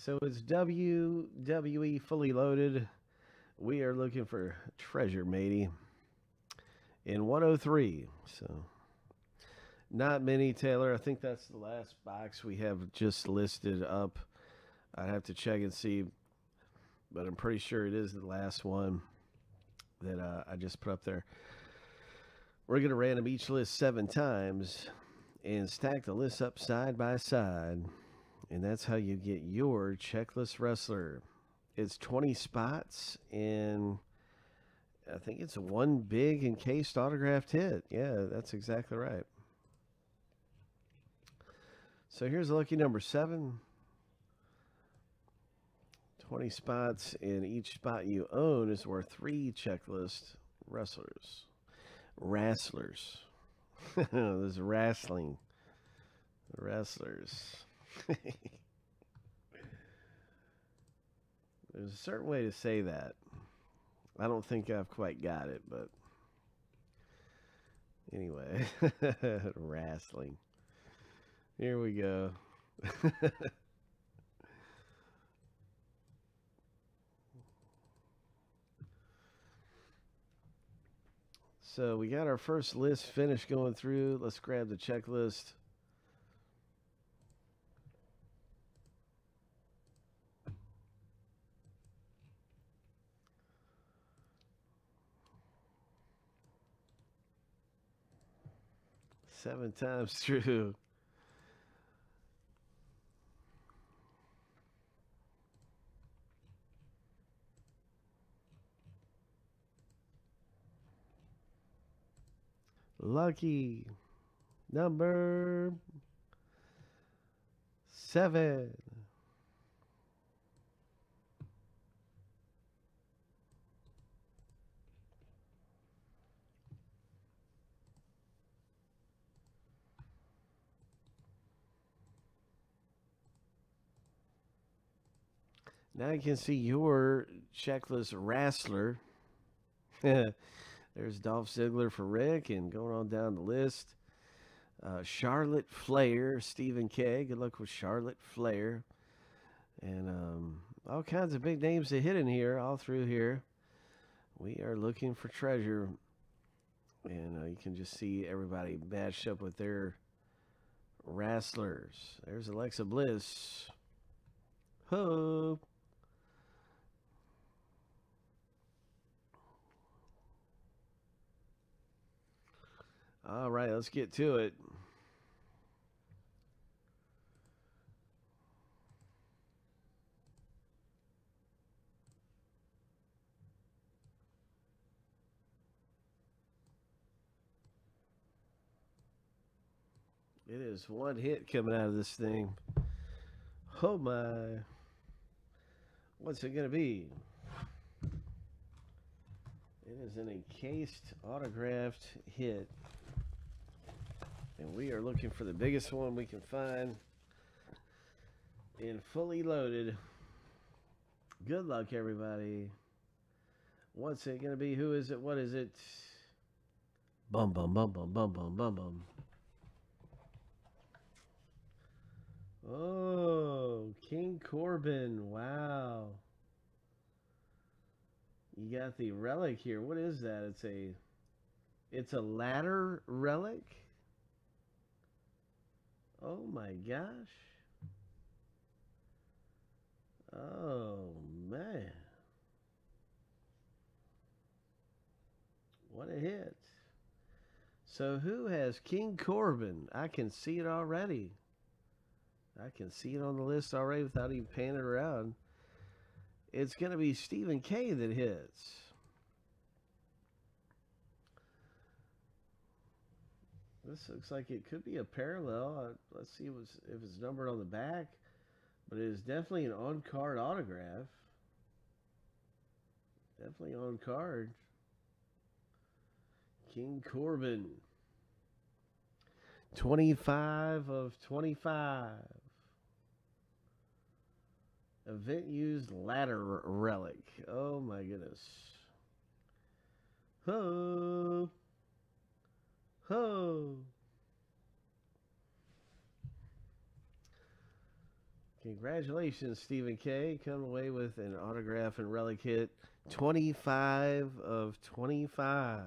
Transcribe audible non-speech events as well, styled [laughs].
So it's WWE fully loaded. We are looking for treasure, matey. In 103. So not many, Taylor. I think that's the last box we have just listed up. I'd have to check and see, but I'm pretty sure it is the last one that uh, I just put up there. We're going to random each list seven times and stack the lists up side by side. And that's how you get your checklist wrestler. It's 20 spots and I think it's one big encased autographed hit. Yeah, that's exactly right. So here's a lucky number seven. 20 spots, and each spot you own is worth three checklist wrestlers. Wrestlers. [laughs] There's wrestling. Wrestlers. [laughs] There's a certain way to say that. I don't think I've quite got it, but anyway, [laughs] wrestling. Here we go. [laughs] so we got our first list finished going through. Let's grab the checklist. Seven times [laughs] true. Lucky number seven. Now you can see your checklist wrestler. [laughs] There's Dolph Ziggler for Rick, and going on down the list, uh, Charlotte Flair, Stephen K. Good luck with Charlotte Flair, and um, all kinds of big names to hit in here, all through here. We are looking for treasure, and uh, you can just see everybody matched up with their wrestlers. There's Alexa Bliss. Hope. All right, let's get to it. It is one hit coming out of this thing. Oh my. What's it going to be? It is an encased autographed hit. And we are looking for the biggest one we can find in fully loaded. Good luck, everybody. What's it going to be? Who is it? What is it? Bum, bum, bum, bum, bum, bum, bum, bum. Oh, King Corbin. Wow. You got the relic here. What is that? It's a it's a ladder relic. Oh my gosh. Oh man. What a hit. So who has King Corbin? I can see it already. I can see it on the list already without even panning around. It's going to be Stephen K that hits. This looks like it could be a parallel. Uh, let's see if it's, if it's numbered on the back. But it is definitely an on-card autograph. Definitely on card. King Corbin. 25 of 25. Event used ladder relic. Oh my goodness. Ho. Ho. Congratulations, Stephen K. Come away with an autograph and relic hit 25 of 25.